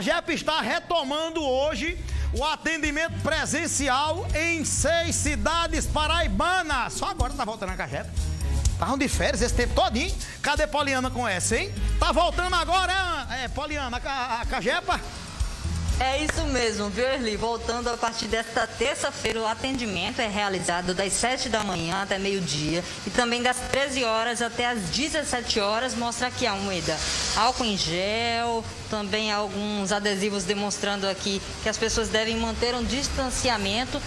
Cagepa está retomando hoje o atendimento presencial em seis cidades paraibanas. Só agora tá voltando a Cagepa. Estavam de férias esse tempo todinho. Cadê Poliana com essa, hein? Tá voltando agora, é, Poliana, a, a Cagepa? É isso mesmo, viu, Erli? Voltando a partir desta terça-feira, o atendimento é realizado das 7 da manhã até meio-dia e também das 13 horas até as 17 horas. Mostra aqui a moeda álcool em gel, também alguns adesivos demonstrando aqui que as pessoas devem manter um distanciamento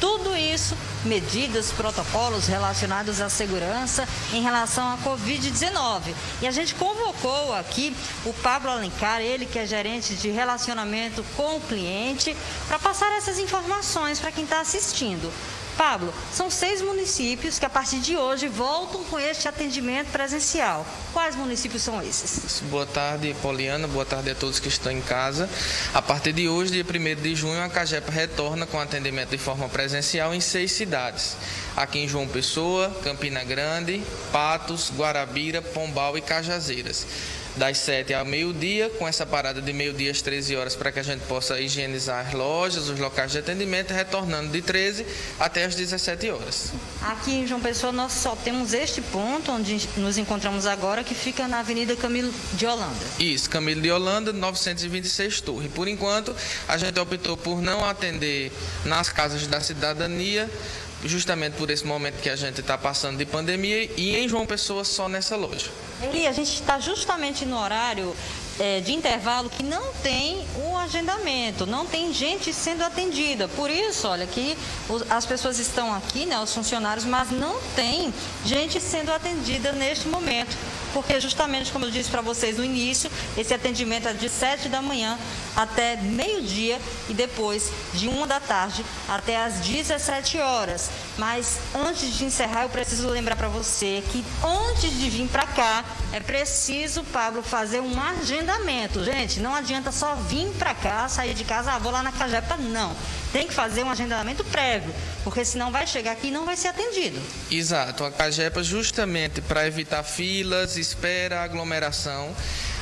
tudo isso, medidas, protocolos relacionados à segurança em relação à Covid-19. E a gente convocou aqui o Pablo Alencar, ele que é gerente de relacionamento com o cliente, para passar essas informações para quem está assistindo. Pablo, são seis municípios que a partir de hoje voltam com este atendimento presencial. Quais municípios são esses? Boa tarde, Poliana. Boa tarde a todos que estão em casa. A partir de hoje, dia 1 de junho, a Cagepa retorna com atendimento de forma presencial em seis cidades. Aqui em João Pessoa, Campina Grande, Patos, Guarabira, Pombal e Cajazeiras das 7 ao meio-dia, com essa parada de meio-dia às 13 horas para que a gente possa higienizar as lojas, os locais de atendimento, retornando de 13 até as 17 horas. Aqui em João Pessoa nós só temos este ponto onde nos encontramos agora, que fica na Avenida Camilo de Holanda. Isso, Camilo de Holanda, 926 Torre. Por enquanto, a gente optou por não atender nas casas da cidadania, justamente por esse momento que a gente está passando de pandemia e em João Pessoa só nessa loja. Eli, a gente está justamente no horário é, de intervalo que não tem um agendamento, não tem gente sendo atendida. Por isso, olha, que as pessoas estão aqui, né, os funcionários, mas não tem gente sendo atendida neste momento porque justamente como eu disse para vocês no início, esse atendimento é de 7 da manhã até meio-dia e depois de 1 da tarde até as 17 horas. Mas antes de encerrar, eu preciso lembrar para você que antes de vir para cá, é preciso, Pablo, fazer um agendamento. Gente, não adianta só vir para cá, sair de casa, ah, vou lá na Cajepa, não. Tem que fazer um agendamento prévio, porque senão vai chegar aqui e não vai ser atendido. Exato, a Cajepa justamente para evitar filas, espera, aglomeração,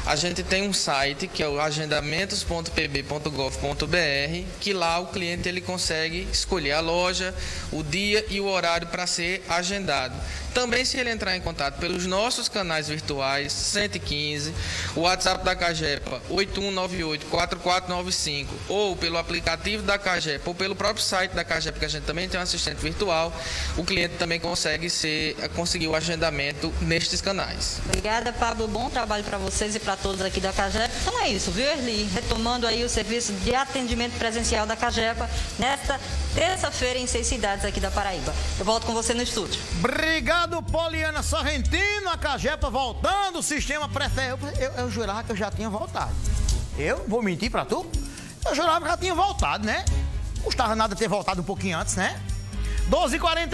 a gente tem um site que é o agendamentos.pb.gov.br, que lá o cliente ele consegue escolher a loja, o dia e o horário para ser agendado. Também se ele entrar em contato pelos nossos canais virtuais 115, o WhatsApp da Cagepa 8198-4495 ou pelo aplicativo da Cagepa ou pelo próprio site da Cagepa, que a gente também tem um assistente virtual, o cliente também consegue ser, conseguir o agendamento nestes canais. Obrigada, Pablo. Bom trabalho para vocês e para todos aqui da Cagepa. Então é isso, viu, Erli? Retomando aí o serviço de atendimento presencial da Cagepa nesta terça-feira em seis cidades aqui da Paraíba. Eu volto com você no estúdio. Obrigado. Poliana Sorrentino, a Cajepa voltando, o sistema prefere. Eu, eu, eu, jurava que eu já tinha voltado. Eu vou mentir pra tu? Eu jurava que já tinha voltado, né? Custava nada ter voltado um pouquinho antes, né? 12h40.